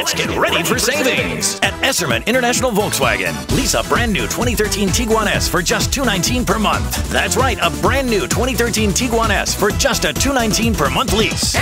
Let's get ready for savings at Esserman International Volkswagen. Lease a brand new 2013 Tiguan S for just 219 per month. That's right, a brand new 2013 Tiguan S for just a 219 per month lease.